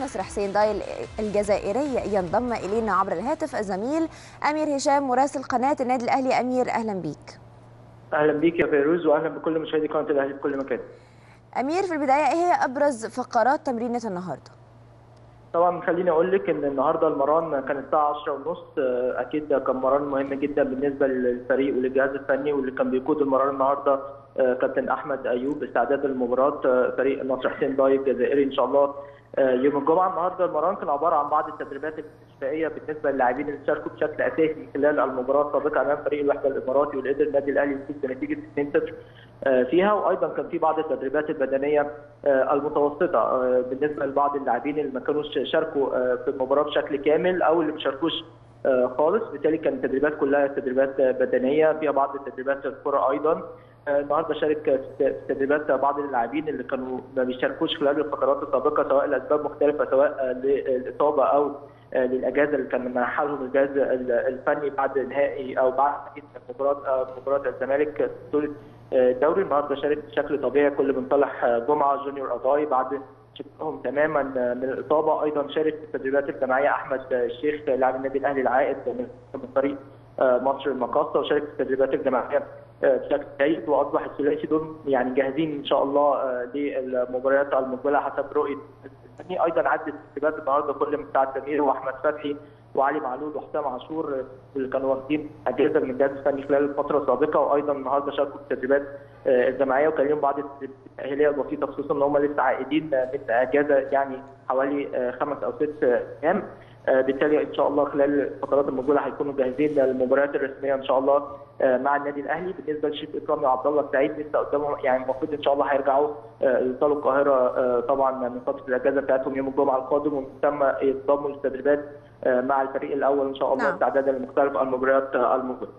نصر حسين دايل الجزائري ينضم إلينا عبر الهاتف الزميل أمير هشام مراسل قناة النادي الأهلي. أمير أهلا بيك. أهلا بيك يا فيروز واهلا بكل مشاهدي قناة الأهلي في كل مكان. أمير في البداية إيه هي أبرز فقرات تمرينة النهارده؟ طبعا خليني أقول لك إن النهارده المران كان الساعة 10:30 أكيد كان مران مهم جدا بالنسبة للفريق وللجهاز الفني واللي كان بيقود المران النهارده كابتن أحمد أيوب استعداد للمباراه فريق النصر حسين داي الجزائري إن شاء الله يوم الجمعة. النهارده المران كان عبارة عن بعض التدريبات الاستشفائيه بالنسبة للاعبين اللي شاركوا بشكل أساسي خلال المباراة السابقة أمام فريق الوحدة الإماراتي واللي قدر النادي الأهلي يفوز بنتيجه 2-0 فيها وأيضا كان في بعض التدريبات البدنية المتوسطة بالنسبة لبعض اللاعبين اللي ما كانوش شاركوا في المباراة بشكل كامل أو اللي ما شاركوش خالص. بالتالي كانت التدريبات كلها تدريبات بدنية فيها بعض التدريبات الكرة أيضا. النهارده شارك في تدريبات بعض اللاعبين اللي كانوا ما بيشاركوش خلال الفترات السابقة سواء لأسباب مختلفة سواء للإصابة أو للأجازة اللي كان منحها لهم الجهاز الفني بعد نهائي أو بعد مباراة مباراة الزمالك بطولة الدوري النهارده شارك بشكل طبيعي كل بن صالح جمعة جونيور أضاي بعد شفهم تماما من الإصابة أيضا شارك في التدريبات الجماعية أحمد الشيخ لاعب النادي الأهلي العائد من فريق مصر المقاصة وشارك في التدريبات الجماعية بشكل جيد وأصبح الثلاثي دول يعني جاهزين إن شاء الله للمباريات المقبلة حسب رؤية الفني. أيضا عدت التدريبات النهارده كل من سعد سمير وأحمد فتحي وعلي معلول وحسام عاشور اللي كانوا واخدين اجازه من الجهاز الفني خلال الفترة السابقه وأيضا النهارده شاركوا في التدريبات الجماعية وكان لهم بعض التأهيلية البسيطة خصوصا إن هم لسه عائدين من اجازه يعني حوالي خمس أو ست أيام. بالتالي إن شاء الله خلال الفترات المقبلة هيكونوا جاهزين للمباريات الرسمية إن شاء الله مع النادي الأهلي بالنسبة لشريف اكرامي وعبد الله السعيد لسه قدامهم يعني المفروض إن شاء الله هيرجعوا يوصلوا القاهرة طبعا من فترة الأجازة بتاعتهم يوم الجمعة القادم ومن ثم ينضموا للتدريبات مع الفريق الأول إن شاء الله استعدادا لمختلف المباريات المقبلة.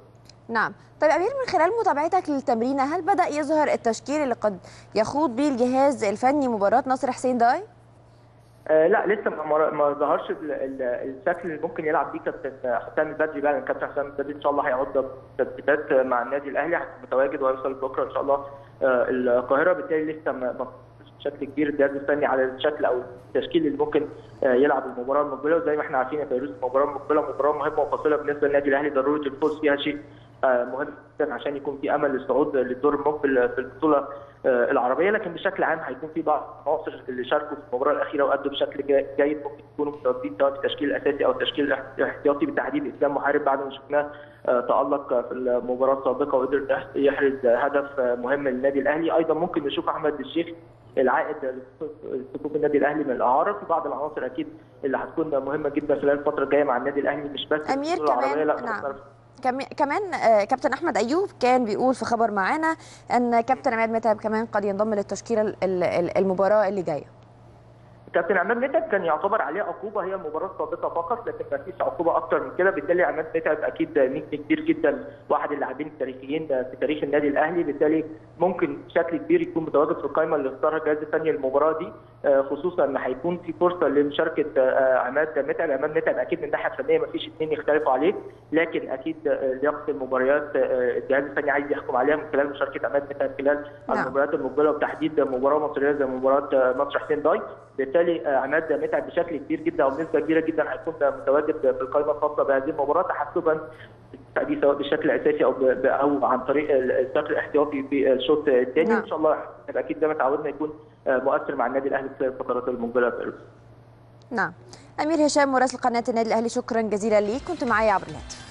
نعم طيب أمير من خلال متابعتك للتمرين هل بدأ يظهر التشكيل اللي قد يخوض به الجهاز الفني مباراة نصر حسين داي؟ آه لا لسه ما, ما ظهرش الشكل اللي ممكن يلعب بيه كابتن حسام البدري بقى. كابتن حسام البدري إن شاء الله هيعود تدريبات مع النادي الأهلي متواجد وهيوصل بكرة إن شاء الله آه القاهرة. بالتالي لسه ما بشكل كبير الجهاز الفني على الشكل أو التشكيل اللي ممكن آه يلعب المباراة المقبلة. وزي ما إحنا عارفين يا فيروز المباراة المقبلة مباراة مهمة وفاصلة بالنسبة للنادي الأهلي. ضرورة الفوز فيها شيء مهم جدا عشان يكون في أمل للصعود للدور المقبل في البطولة العربية. لكن بشكل عام هيكون في بعض العناصر اللي شاركوا في المباراة الأخيرة وأدوا بشكل جيد ممكن يكونوا متواجدين سواء في التشكيل الأساسي أو التشكيل الاحتياطي بالتحديد. إسلام محارب بعد ما شفناه تألق في المباراة السابقة وقدر يحرز هدف مهم للنادي الأهلي. أيضا ممكن نشوف أحمد الشيخ العائد لصفوف النادي الأهلي من الاعاره في بعض العناصر أكيد اللي هتكون مهمة جدا خلال الفترة الجاية مع النادي الأهلي مش بس أمير كمان لأ نعم. كمان كابتن أحمد أيوب كان بيقول في خبر معانا إن كابتن عماد متعب كمان قد ينضم للتشكيلة المباراة اللي جاية. كابتن عماد متعب كان يعتبر عليه عقوبة هي المباراه السابقه فقط لكن ما فيش عقوبة أكتر من كده. بالتالي عماد متعب أكيد نجم كبير جدا واحد اللاعبين التاريخيين في تاريخ النادي الأهلي. بالتالي ممكن بشكل كبير يكون متواجد في القائمة اللي اختارها الجهاز الفني للمباراه دي خصوصا إن هيكون في فرصة لمشاركة عماد متعب. عماد متعب أكيد من الناحية الفنية ما فيش اثنين يختلفوا عليه لكن أكيد لياقة المباريات الجهاز الفني عايز يحكم عليها من خلال مشاركة عماد متعب خلال نعم. المباريات المقبلة وبتحديد مباراة مصرية زي مباراة نصر حسين داي. بالتالي عماد متعب بشكل كبير جدا أو بنسبه كبيرة جدا هيكون متواجد في القائمه الخاصة بهذه المباراة تحسبا دي سواء بشكل أساسي أو أو عن طريق الشكل الاحتياطي في الشوط الثاني. نعم. إن شاء الله أكيد زي ما تعودنا يكون مؤثر مع النادي الأهلي في الفترات المقبلة. نعم. أمير هشام مراسل قناة النادي الأهلي شكرا جزيلا ليك. كنت معايا عبر الهاتف